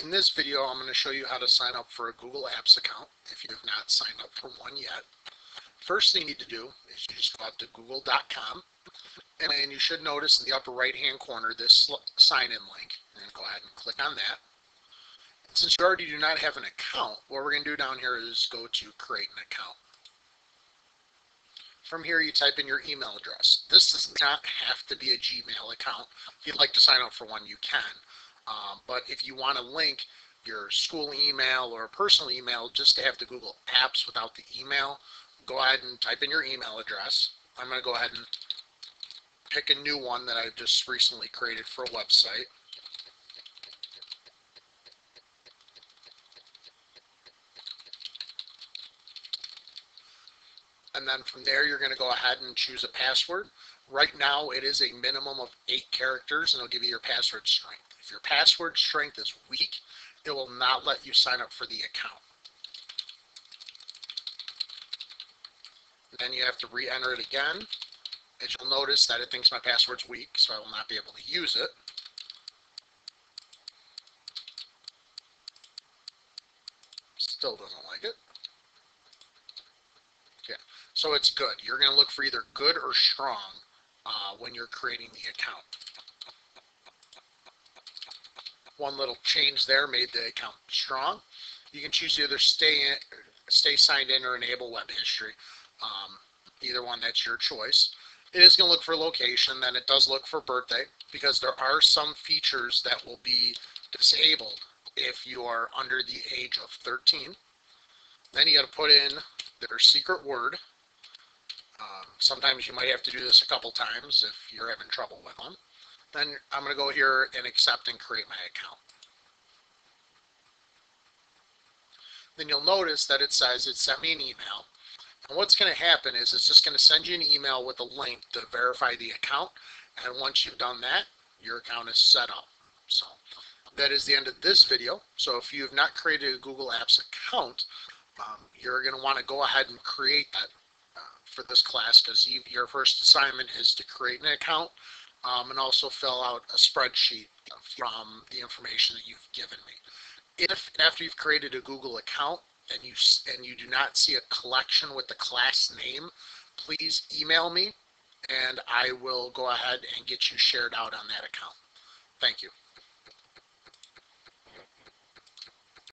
In this video, I'm going to show you how to sign up for a Google Apps account if you have not signed up for one yet. First thing you need to do is you just go out to google.com and you should notice in the upper right hand corner this sign in link and go ahead and click on that. And since you already do not have an account, what we're going to do down here is go to create an account. From here, you type in your email address. This does not have to be a Gmail account. If you'd like to sign up for one, you can. Um, but if you want to link your school email or personal email just to have the Google Apps without the email, go ahead and type in your email address. I'm going to go ahead and pick a new one that I've just recently created for a website. And then from there, you're going to go ahead and choose a password. Right now, it is a minimum of eight characters, and it'll give you your password strength. If your password strength is weak, it will not let you sign up for the account. Then you have to re-enter it again. As you'll notice that it thinks my password's weak, so I will not be able to use it. Still doesn't like it. So it's good. You're going to look for either good or strong uh, when you're creating the account one little change there made the account strong. You can choose to either stay in, stay signed in or enable web history. Um, either one, that's your choice. It is going to look for location, then it does look for birthday because there are some features that will be disabled if you are under the age of 13. Then you got to put in their secret word. Sometimes you might have to do this a couple times if you're having trouble with them. Then I'm going to go here and accept and create my account. Then you'll notice that it says it sent me an email. And what's going to happen is it's just going to send you an email with a link to verify the account. And once you've done that, your account is set up. So that is the end of this video. So if you have not created a Google Apps account, um, you're going to want to go ahead and create that for this class because your first assignment is to create an account um, and also fill out a spreadsheet from the information that you've given me. If after you've created a Google account and you and you do not see a collection with the class name, please email me and I will go ahead and get you shared out on that account. Thank you.